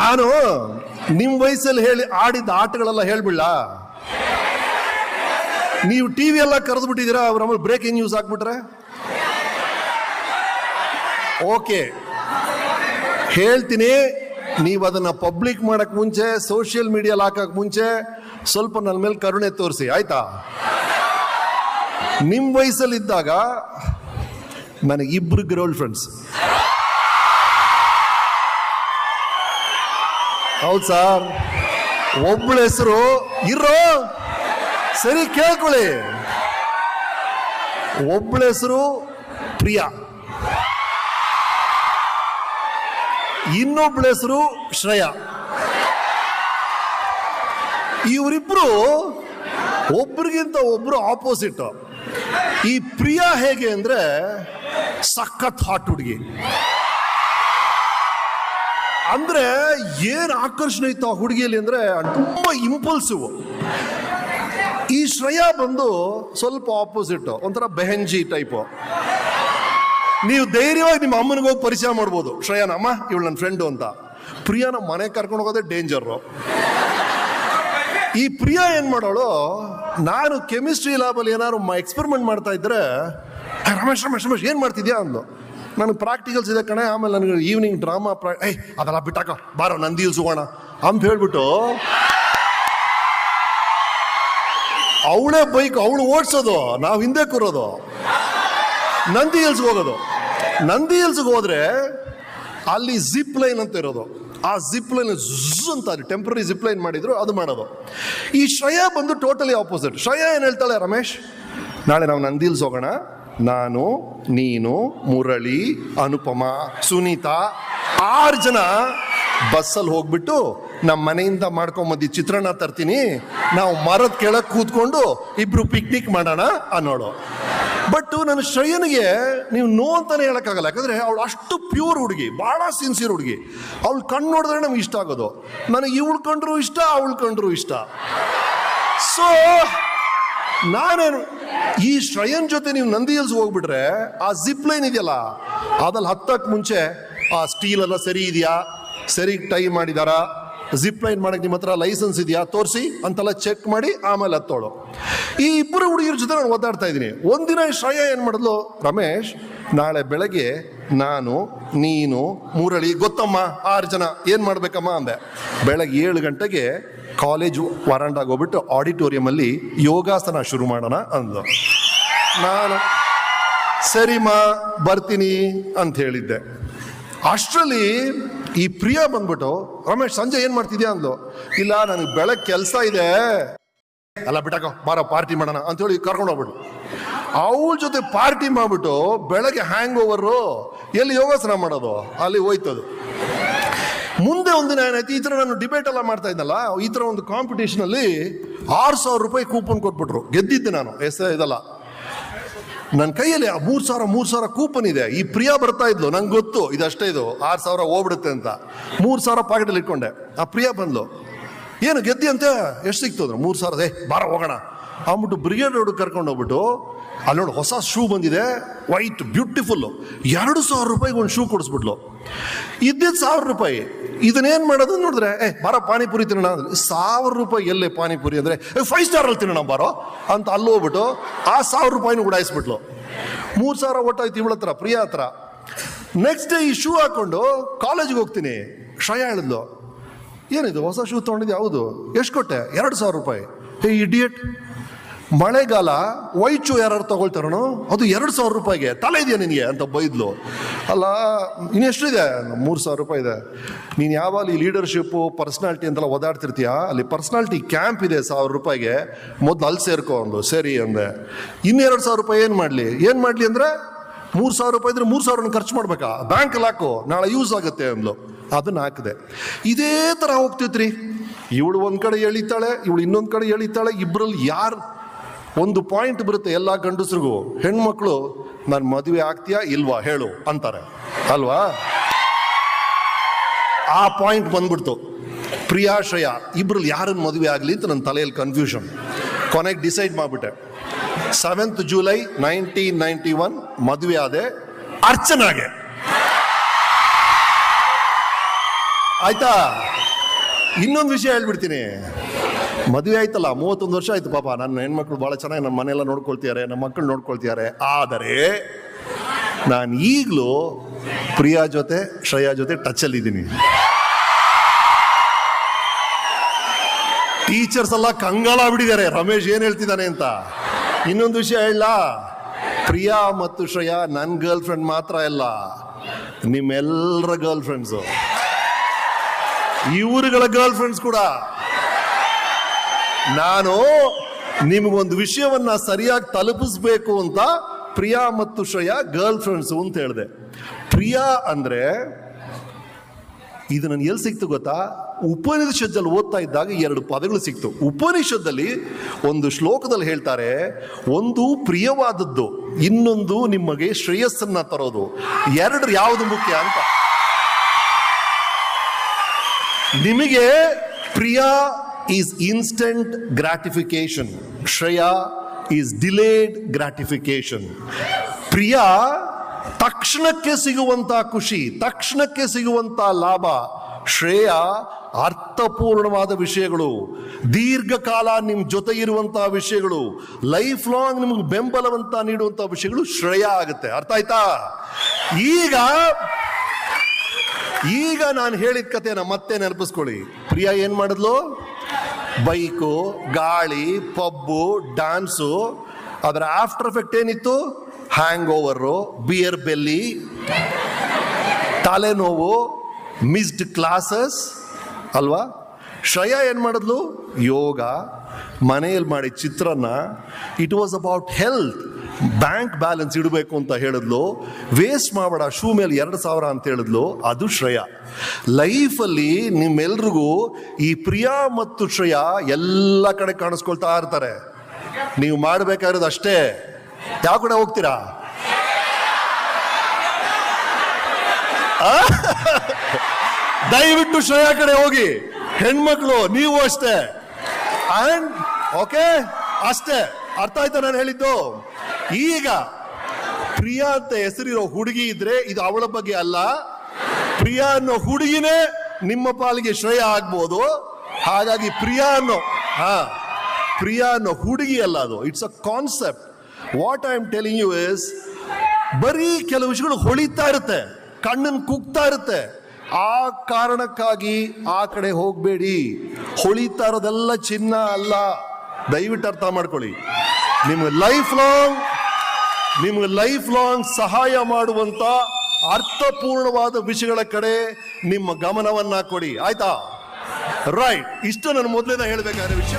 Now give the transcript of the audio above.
ನಾನು ನಿಮ್ ವಯಸ್ಸಲ್ಲಿ ಹೇಳಿ ಆಡಿದ ಆಟಗಳೆಲ್ಲ ಹೇಳ್ಬಿಡ್ಲ? ನೀವು ಟಿ ವಿ ಎಲ್ಲ ಕರೆದು ಬಿಟ್ಟಿದ್ದೀರಾ, ಅವ್ರ ಆಮೇಲೆ ಬ್ರೇಕಿಂಗ್ ನ್ಯೂಸ್ ಹಾಕ್ಬಿಟ್ರೆ? ಓಕೆ ಹೇಳ್ತೀನಿ, ನೀವು ಅದನ್ನ ಪಬ್ಲಿಕ್ ಮಾಡಕ್ ಮುಂಚೆ ಸೋಷಿಯಲ್ ಮೀಡಿಯಲ್ಲಿ ಹಾಕಕ್ ಮುಂಚೆ ಸ್ವಲ್ಪ ನನ್ನ ಮೇಲೆ ಕರುಣೆ ತೋರಿಸಿ, ಆಯ್ತಾ? ನಿಮ್ ವಯಸ್ಸಲ್ಲಿದ್ದಾಗ ನನಗೆ ಇಬ್ಬರು ಗರ್ಲ್ ಫ್ರೆಂಡ್ಸ್ ಹೌದು ಸರ್. ಒಬ್ಬಳ ಹೆಸರು ಇರೋ ಸರಿ, ಕೇಳ್ಕೊಳ್ಳಿ. ಒಬ್ಬಳ ಹೆಸರು ಪ್ರಿಯಾ. ಇನ್ನೊಬ್ಬಳ ಹೆಸರು ಶ್ರೇಯಾ. ಇವರಿಬ್ರು ಒಬ್ರಿಗಿಂತ ಒಬ್ರು ಆಪೋಸಿಟ್ ಈ ಪ್ರಿಯಾ ಹೇಗೆ ಅಂದ್ರೆ ಸಖತ್ ಹಾಟ್ ಹುಡುಗಿ. ಅಂದ್ರೆ ಏನ್ ಆಕರ್ಷಣೆ ಇತ್ತು ಆ ಹುಡುಗಿಯಲ್ಲಿ ಅಂದ್ರೆ ತುಂಬಾ ಇಂಪಲ್ಸಿವ್ ಈ ಶ್ರೇಯಾ ಬಂದು ಸ್ವಲ್ಪ ಆಪೋಸಿಟ್ ಒಂಥರ ಬೆಹೆಂಜಿ ಟೈಪ್ ನೀವು ಧೈರ್ಯವಾಗಿ ನಿಮ್ಮ ಅಮ್ಮನಿಗೆ ಹೋಗಿ ಪರಿಚಯ ಮಾಡ್ಬೋದು. ಶ್ರೇಯಾನ ಅಮ್ಮ ಇವಳು ನನ್ನ ಫ್ರೆಂಡು ಅಂತ. ಪ್ರಿಯಾನ ಮನೆ ಕರ್ಕೊಂಡು ಹೋಗೋದೇ ಡೇಂಜರು ಈ ಪ್ರಿಯಾ ಏನ್ ಮಾಡೋಳು ನಾನು ಕೆಮಿಸ್ಟ್ರಿ ಲ್ಯಾಬಲ್ಲಿ ಏನಾದ್ರು ಎಕ್ಸ್ಪೆರಿಮೆಂಟ್ ಮಾಡ್ತಾ ಇದ್ರೆ "ಏ, ರಮೇಶ್ ರಮೇಶ್ ರಮೇಶ್ ಏನ್ ಮಾಡ್ತಿದ್ಯಾ? ಅಂದ್ಲು. ನನಗೆ ಪ್ರಾಕ್ಟಿಕಲ್ಸ್ ಇದೆ ಕಣೆ, ಆಮೇಲೆ ನನಗೆ ಈವ್ನಿಂಗ್ ಡ್ರಾಮಾ ಪ್ರಾ ಏಯ್, ಅದೆಲ್ಲ ಬಿಟ್ಟಾಕ. ಬಾರೋ, ನಂದಿ ಹೋಗೋಣ. ಅಂತ ಹೇಳ್ಬಿಟ್ಟು ಅವಳೇ ಬೈಕ್ ಅವಳು ಓಡಿಸೋದು, ನಾವು ಹಿಂದೆ ಕೂರೋದು. ನಂದಿ ಹಿಲ್ಸ್ಗೆ ಹೋಗೋದು. ನಂದಿ ಹಿಲ್ಸ್ಗೆ ಹೋದ್ರೆ ಅಲ್ಲಿ ಜಿಪ್ ಲೈನ್ ಅಂತ ಇರೋದು. ಆ ಜಿಪ್ ಲೈನ್ ಝ್ ಅಂತ ಟೆಂಪ್ರರಿ ಜಿಪ್ ಲೈನ್ ಮಾಡಿದ್ರು, ಅದು ಮಾಡೋದು. ಈ ಶ್ರೇಯಾ ಬಂದು ಟೋಟಲಿ ಆಪೋಸಿಟ್ ಶ್ರೇಯಾ ಏನು ಹೇಳ್ತಾಳೆ ರಮೇಶ್? ನಾಳೆ ನಾವು ನಂದಿ ಹಿಲ್ಸ್ ಹೋಗೋಣ. ನಾನು, ನೀನು, ಮುರಳಿ, ಅನುಪಮ, ಸುನೀತಾ, ಆರು ಜನ ಬಸ್ಸಲ್ಲಿ ಹೋಗ್ಬಿಟ್ಟು ನಮ್ಮ ಮನೆಯಿಂದ ಮಾಡ್ಕೊಂಬಂದಿ ಚಿತ್ರಾನ್ನ ತರ್ತೀನಿ. ನಾವು ಮರದ ಕೆಳಗೆ ಕೂತ್ಕೊಂಡು ಇಬ್ರು ಪಿಕ್ನಿಕ್ ಮಾಡೋಣ ಅನ್ನೋಳು. ಬಟ್ ನನ್ನ ಶ್ರೇಯನಿಗೆ ನೀವು ನೋ ಅಂತಾನೆ ಹೇಳೋಕ್ಕಾಗಲ್ಲ. ಯಾಕಂದ್ರೆ ಅವಳು ಅಷ್ಟು ಪ್ಯೂರ್ ಹುಡುಗಿ, ಭಾಳ ಸಿನ್ಸಿಯರ್ ಹುಡುಗಿ. ಅವಳು ಕಣ್ಣು ನೋಡಿದ್ರೆ ನಮ್ಗೆ ಇಷ್ಟ ಆಗೋದು. ನನಗೆ ಇವಳು ಕಂಡ್ರು ಇಷ್ಟ, ಅವಳು ಕಂಡ್ರು ಇಷ್ಟ. ಸೊ ನಾನೇನು ಈ ಶ್ರಯನ್ ಜೊತೆ ನೀವು ನಂದಿ ಹಿಲ್ಸ್ ಹೋಗ್ಬಿಟ್ರೆ ಆ ಜಿಪ್ ಲೈನ್ ಇದೆಯಲ್ಲ ಅದಲ್ಲಿ ಹತ್ತಕ್ ಮುಂಚೆ ಆ ಸ್ಟೀಲ್ ಎಲ್ಲ ಸರಿ ಇದೆಯಾ? ಸರಿ ಟೈ ಮಾಡಿದಾರ? ಜಿಪ್ ಲೈನ್ ಮಾಡಕ್ ನಿಮ್ಮ ಹತ್ರ ಲೈಸೆನ್ಸ್ ಇದೆಯಾ? ತೋರಿಸಿ, ಅಂತೆಲ್ಲ ಚೆಕ್ ಮಾಡಿ ಆಮೇಲೆ ಹತ್ತೋಳು. ಈ ಇಬ್ಬರು ಹುಡುಗಿಯರ ಜೊತೆ ನಾನು ಓದಾಡ್ತಾ ಇದ್ದೀನಿ. ಒಂದಿನ ಶ್ರೇಯ ಏನು ಮಾಡಿದ್ಲು? ರಮೇಶ್, ನಾಳೆ ಬೆಳಗ್ಗೆ ನಾನು, ನೀನು, ಮುರಳಿ, ಗೊತ್ತಮ್ಮ, ಆರು ಜನ ಏನು ಮಾಡಬೇಕಮ್ಮ ಅಂದೆ. ಬೆಳಗ್ಗೆ ಏಳು ಗಂಟೆಗೆ ಕಾಲೇಜು ವರಾಂಡಾಗ ಹೋಗ್ಬಿಟ್ಟು ಆಡಿಟೋರಿಯಂ ಅಲ್ಲಿ ಯೋಗಾಸನ ಶುರು ಮಾಡೋಣ ಅಂದು ನಾನು, ಸರಿಮಾ, ಬರ್ತೀನಿ ಅಂತ ಹೇಳಿದ್ದೆ. ಅಷ್ಟರಲ್ಲಿ ಈ ಪ್ರಿಯಾ ಬಂದ್ಬಿಟ್ಟು, ರಮೇಶ್, ಸಂಜೆ ಏನ್ ಮಾಡ್ತಿದ್ಯಾ? ಅಂದ್ಲು. ಇಲ್ಲ, ನನಗೆ ಬೆಳಗ್ಗೆ ಕೆಲಸ ಇದೆ. ಅಲ್ಲ, ಬಿಟ್ಟಾಕ, ಬಾರೋ, ಪಾರ್ಟಿ ಮಾಡೋಣ ಅಂತ ಹೇಳಿ ಕರ್ಕೊಂಡು ಹೋಗ್ಬಿಟ್ಟು ಅವಳ ಜೊತೆ ಪಾರ್ಟಿ ಮಾಡ್ಬಿಟ್ಟು ಬೆಳಗ್ಗೆ ಹ್ಯಾಂಗ್ ಓವರು ಎಲ್ಲಿ ಯೋಗಾಸನ ಮಾಡೋದು? ಅಲ್ಲಿ ಹೋಯ್ತದು. ಮುಂದೆ ಒಂದು ಏನಾಯ್ತು ಈ ಥರ ನಾನು ಡಿಬೇಟ್ ಎಲ್ಲ ಮಾಡ್ತಾ ಇದ್ದಲ್ಲ ಈ ಥರ ಒಂದು ಕಾಂಪಿಟೇಷನಲ್ಲಿ ಆರು ಸಾವಿರ ರೂಪಾಯಿ ಕೂಪನ್ ಕೊಟ್ಬಿಟ್ರು. ಗೆದ್ದಿದ್ದೆ ನಾನು, ಎಸ್, ಇದಲ್ಲ. ನನ್ನ ಕೈಯಲ್ಲಿ ಆ ಮೂರು ಸಾವಿರ ಮೂರು ಸಾವಿರ ಕೂಪನ್ ಇದೆ. ಈ ಪ್ರಿಯಾ ಬರ್ತಾ ಇದ್ಲು, ನಂಗೆ ಗೊತ್ತು, ಇದಷ್ಟೇ ಇದು, ಆರು ಸಾವಿರ ಹೋಗ್ಬಿಡುತ್ತೆ ಅಂತ. ಮೂರು ಸಾವಿರ ಪಾಕೆಟಲ್ಲಿ ಇಟ್ಕೊಂಡೆ. ಆ ಪ್ರಿಯಾ ಬಂದ್ಲು. ಏನು ಗೆದ್ದಿ ಅಂತ ಎಷ್ಟು ಸಿಕ್ತು ಅಂದ್ರೆ ಮೂರು ಸಾವಿರ, ಏ, ಬಾರ, ಹೋಗೋಣ. ಅಂದ್ಬಿಟ್ಟು ಬ್ರಿಗೇಡ್ ರೋಡ್ ಕರ್ಕೊಂಡು ಹೋಗ್ಬಿಟ್ಟು, ಅಲ್ಲಿ ನೋಡಿ ಹೊಸ ಶೂ ಬಂದಿದೆ ವೈಟ್ ಬ್ಯೂಟಿಫುಲ್ಲು ಎರಡು ಸಾವಿರ ರೂಪಾಯಿಗೆ ಒಂದು ಶೂ ಕೊಡಿಸ್ಬಿಟ್ಲು. ಇದ್ದಿದ್ದು ಸಾವಿರ ರೂಪಾಯಿ. ಇದನ್ನೇನು ಮಾಡೋದು ನೋಡಿದ್ರೆ, ಏ, ಬಾರ, ಪಾನಿಪುರಿ ತಿನ್ನೋಣ ಅಂದ್ರೆ ಸಾವಿರ ರೂಪಾಯಿ ಎಲ್ಲೇ ಪಾನಿಪುರಿ ಅಂದ್ರೆ ಫೈವ್ ಸ್ಟಾರ್ ಅಲ್ಲಿ ತಿನ್ನೋಣ ಬಾರೋ ಅಂತ ಅಲ್ಲಿ ಹೋಗ್ಬಿಟ್ಟು ಆ ಸಾವಿರ ರೂಪಾಯಿನ ಉಡಾಯಿಸ್ಬಿಟ್ಲು ಮೂರು ಸಾವಿರ ಒಟ್ಟಾಯ್ತು ಇವಳ ಹತ್ರ, ಪ್ರಿಯ ಹತ್ರ. ನೆಕ್ಸ್ಟ್ ಡೇ ಈ ಶೂ ಹಾಕೊಂಡು ಕಾಲೇಜಿಗೆ ಹೋಗ್ತೀನಿ. ಶ್ರಯ ಹೇಳಿದ್ಲು, ಏನಿದು, ಹೊಸ ಶೂ ತೊಗೊಂಡಿದ್ದೆ ಹೌದು. ಎಷ್ಟು ಕೊಟ್ಟೆ? ಎರಡು ಸಾವಿರ ರೂಪಾಯಿ. ಹೇ ಇಡಿಯಟ್ ಮಳೆಗಾಲ ವೈಚು ಯಾರು ತಗೊಳ್ತಾರೋ ಅದು ಎರಡು ಸಾವಿರ ರೂಪಾಯಿಗೆ. ತಲೆ ಇದೆಯಾ ನಿನಗೆ? ಅಂತ ಬೈದ್ಲು. ಅಲ್ಲ ಇನ್ನೆಷ್ಟಿದೆ ಮೂರು ಸಾವಿರ ರೂಪಾಯಿ ಇದೆ. ನೀನು ಯಾವಾಗ ಈ ಲೀಡರ್ಶಿಪ್ಪು ಪರ್ಸ್ನಾಲ್ಟಿ ಅಂತೆಲ್ಲ ಓದಾಡ್ತಿರ್ತೀಯ ಅಲ್ಲಿ ಪರ್ಸ್ನಾಲ್ಟಿ ಕ್ಯಾಂಪ್ ಇದೆ ಸಾವಿರ ರೂಪಾಯಿಗೆ. ಮೊದಲು ಅಲ್ಲಿ ಸೇರ್ಕೊ ಅಂದು ಸರಿ ಅಂದೆ. ಇನ್ನೆರಡು ಸಾವಿರ ರೂಪಾಯಿ ಏನು ಮಾಡಲಿ? ಏನು ಮಾಡಲಿ ಅಂದರೆ, ಮೂರು ಸಾವಿರ ರೂಪಾಯಿ ಇದ್ರೆ ಮೂರು ಸಾವಿರನ ಖರ್ಚು ಮಾಡ್ಬೇಕಾ? ಬ್ಯಾಂಕಲ್ಲಿ ಹಾಕು. ನಾಳೆ ಯೂಸ್ ಆಗುತ್ತೆ ಅಂದ್ಲು. ಅದನ್ನ ಹಾಕಿದೆ. ಇದೇ ಥರ ಹೋಗ್ತಿದ್ರಿ ಇವಳು ಒಂದು ಕಡೆ ಎಳಿತಾಳೆ, ಇವಳು ಇನ್ನೊಂದು ಕಡೆ ಎಳಿತಾಳೆ ಇಬ್ಬರಲ್ಲಿ ಯಾರು ಒಂದು ಪಾಯಿಂಟ್ ಬರುತ್ತೆ ಎಲ್ಲ ಗಂಡಸ್ರಿಗೂ. ಹೆಣ್ಮಕ್ಳು, ನಾನು ಮದುವೆ ಆಗ್ತೀಯಾ ಇಲ್ವಾ? ಹೇಳು, ಅಂತಾರೆ. ಅಲ್ವಾ? ಆ ಪಾಯಿಂಟ್ ಬಂದ್ಬಿಡ್ತು. ಪ್ರಿಯಾಶ್ರಯ, ಇಬ್ರಲ್ಲಿ ಯಾರನ್ನು ಮದುವೆ ಆಗಲಿ ಅಂತ ನನ್ನ ತಲೆಯಲ್ಲಿ ಕನ್ಫ್ಯೂಷನ್ ಕೊನೆಗೆ ಡಿಸೈಡ್ ಮಾಡಿಬಿಟ್ಟೆ. Seventh July nineteen ninety one ಮದುವೆ ಆದೆ, ಅರ್ಚನಾಗೆ. ಆಯ್ತಾ? ಇನ್ನೊಂದು ವಿಷಯ ಹೇಳ್ಬಿಡ್ತೀನಿ. ಮದುವೆ ಆಯ್ತಲ್ಲ, ಮೂವತ್ತೊಂದು ವರ್ಷ ಆಯ್ತು ಪಾಪ. ನನ್ನ ಹೆಣ್ಮಕ್ಳು ಭಾಳ ಚೆನ್ನಾಗಿ ನಮ್ಮ ಮನೆಯೆಲ್ಲ ನೋಡ್ಕೊಳ್ತಿದ್ದಾರೆ ನಮ್ಮ ಮಕ್ಕಳು ನೋಡ್ಕೊಳ್ತಿದ್ದಾರೆ ಆದರೆ, ನಾನು ಈಗಲೂ ಪ್ರಿಯಾ ಜೊತೆ, ಶ್ರೇಯಾ ಜೊತೆ ಟಚಲ್ಲಿದ್ದೀನಿ ಟೀಚರ್ಸ್ ಎಲ್ಲ ಕಂಗಾಲ ಬಿಟ್ಟಿದ್ದಾರೆ ರಮೇಶ್ ಏನ್ ಹೇಳ್ತಿದ್ದಾನೆ ಅಂತ. ಇನ್ನೊಂದು ವಿಷಯ ಹೇಳ. ಪ್ರಿಯಾ ಮತ್ತು ಶ್ರೇಯಾ ನನ್ನ ಗರ್ಲ್ ಫ್ರೆಂಡ್ ಮಾತ್ರ ಅಲ್ಲ ನಿಮ್ಮೆಲ್ಲರ ಗರ್ಲ್ ಫ್ರೆಂಡ್ಸು ಇವರುಗಳ ಗರ್ಲ್ ಫ್ರೆಂಡ್ಸ್ ಕೂಡ. ನಾನು ನಿಮಗೊಂದು ವಿಷಯವನ್ನ ಸರಿಯಾಗಿ ತಲುಪಿಸ್ಬೇಕು ಅಂತ ಪ್ರಿಯಾ ಮತ್ತು ಶ್ರೇಯಾ ಗರ್ಲ್ ಫ್ರೆಂಡ್ಸು ಅಂತ ಹೇಳಿದೆ. ಪ್ರಿಯಾ ಅಂದ್ರೆ ಇದು ನನಗೆ ಎಲ್ಲಿ ಸಿಕ್ತು ಗೊತ್ತಾ? ಉಪನಿಷತ್ತಲ್ಲಿ ಓದ್ತಾ ಇದ್ದಾಗ ಎರಡು ಪದಗಳು ಸಿಕ್ತು. ಉಪನಿಷತ್ತಲ್ಲಿ ಒಂದು ಶ್ಲೋಕದಲ್ಲಿ ಹೇಳ್ತಾರೆ, ಒಂದು ಪ್ರಿಯವಾದದ್ದು, ಇನ್ನೊಂದು ನಿಮಗೆ ಶ್ರೇಯಸ್ಸನ್ನ ತರೋದು. ಎರಡು ಯಾವುದು ಮುಖ್ಯ ಅಂತ? ನಿಮಗೆ ಪ್ರಿಯ ಈಸ್ ಇನ್ಸ್ಟಂಟ್ ಗ್ರಾಟಿಫಿಕೇಶನ್ ಶ್ರೇಯ ಈಸ್ ಡಿಲೇಡ್ ಗ್ರಾಟಿಫಿಕೇಶನ್ ಪ್ರಿಯ ತಕ್ಷಣಕ್ಕೆ ಸಿಗುವಂತ ಖುಷಿ, ತಕ್ಷಣಕ್ಕೆ ಸಿಗುವಂತ ಲಾಭ. ಶ್ರೇಯ ಅರ್ಥಪೂರ್ಣವಾದ ವಿಷಯಗಳು, ದೀರ್ಘಕಾಲ ನಿಮ್ಮ ಜೊತೆ ಇರುವಂತಹ ವಿಷಯಗಳು ಲೈಫ್ ಲಾಂಗ್ ನಿಮ್ಗೆ ಬೆಂಬಲವಂತ ನೀಡುವಂತಹ ವಿಷಯಗಳು ಶ್ರೇಯ ಆಗುತ್ತೆ. ಅರ್ಥ ಆಯ್ತಾ? ಈಗ ಈಗ ನಾನು ಹೇಳಿದ ಕಥೆನ ಮತ್ತೆ ನೆನಪಿಸ್ಕೊಳ್ಳಿ. ಪ್ರಿಯಾ ಏನ್ ಮಾಡಿದ್ಲು? ಬೈಕು, ಗಾಳಿ, ಪಬ್ಬು, ಡ್ಯಾನ್ಸು, ಅದರ ಆಫ್ಟರ್ ಎಫೆಕ್ಟ್ ಏನಿತ್ತು? ಹ್ಯಾಂಗ್ ಓವರು ಬಿಯರ್ ಬೆಲ್ಲಿ ತಲೆನೋವು ಮಿಸ್ಡ್ ಕ್ಲಾಸಸ್ ಅಲ್ವಾ? ಶ್ರಯ ಏನು ಮಾಡಿದ್ಲು? ಯೋಗ. ಮನೆಯಲ್ಲಿ ಮಾಡಿ chitranna. It was about health bank balance ಇಡಬೇಕು ಅಂತ ಹೇಳಿದ್ಲು, ವೇಸ್ಟ್ ಮಾಡಬೇಡ, ಶೂ ಮೇಲೆ ಎರಡು ಸಾವಿರ ಅಂತ ಹೇಳಿದ್ಲು, ಅದು ಶ್ರೇಯ. ಲೈಫಲ್ಲಿ ನಿಮ್ಮೆಲ್ರಿಗೂ ಈ ಪ್ರಿಯಾ ಮತ್ತು ಶ್ರೇಯ ಎಲ್ಲ ಕಡೆ ಕಾಣಿಸ್ಕೊಳ್ತಾ ಇರ್ತಾರೆ. ನೀವು ಮಾಡಬೇಕಾಗಿರೋದು ಅಷ್ಟೇ. ಯಾವ ಕಡೆ ಹೋಗ್ತೀರಾ? ದಯವಿಟ್ಟು ಶ್ರೇಯಾ ಕಡೆ ಹೋಗಿ. ಹೆಣ್ಮಕ್ಳು, ನೀವು ಅಷ್ಟೇ. ಅಂಡ್ ಓಕೆ ಅಷ್ಟೇ. ಅರ್ಥ ಆಯ್ತಾ ನಾನು ಹೇಳಿದ್ದು? ಈಗ ಪ್ರಿಯಾ ಅಂತ ಹೆಸರಿರೋ ಹುಡುಗಿ ಇದ್ರೆ ಇದು ಅವಳ ಬಗ್ಗೆ ಅಲ್ಲ. ಪ್ರಿಯಾ ಅನ್ನೋ ಹುಡುಗಿನೇ ನಿಮ್ಮ ಪಾಲಿಗೆ ಶ್ರೇಯ ಆಗ್ಬೋದು. ಹಾಗಾಗಿ ಪ್ರಿಯಾ ಅನ್ನೋ, ಹಾ, ಪ್ರಿಯಾ ಅನ್ನೋ ಹುಡುಗಿ ಅಲ್ಲ ಅದು. It's a concept what I am telling you is ಬರೀ ಕೆಲವು ವಿಷಯಗಳು ಹೊಳಿತಾ ಇರುತ್ತೆ ಕಣ್ಣನ್ನು ಕುಗ್ತಾ ಇರುತ್ತೆ. ಆ ಕಾರಣಕ್ಕಾಗಿ ಆ ಕಡೆ ಹೋಗಬೇಡಿ. ಹೊಳಿತಾ ಇರೋದೆಲ್ಲ ಚಿನ್ನ ಅಲ್ಲ. ದಯವಿಟ್ಟು ಅರ್ಥ ಮಾಡ್ಕೊಳ್ಳಿ. ನಿಮ್ಮ ಲೈಫ್ ಲಾಂಗ್ ನಿಮ್ಗೆ ಲೈಫ್ ಲಾಂಗ್ ಸಹಾಯ ಮಾಡುವಂತ ಅರ್ಥಪೂರ್ಣವಾದ ವಿಷಯಗಳ ಕಡೆ ನಿಮ್ಮ ಗಮನವನ್ನ ಕೊಡಿ. ಆಯ್ತಾ? ರೈಟ್ ಇಷ್ಟು ನಾನು ಮೊದಲೇನ ಹೇಳಬೇಕಾದ ವಿಷಯ.